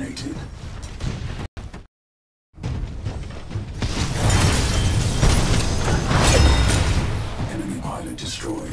eliminated. Enemy pilot destroyed.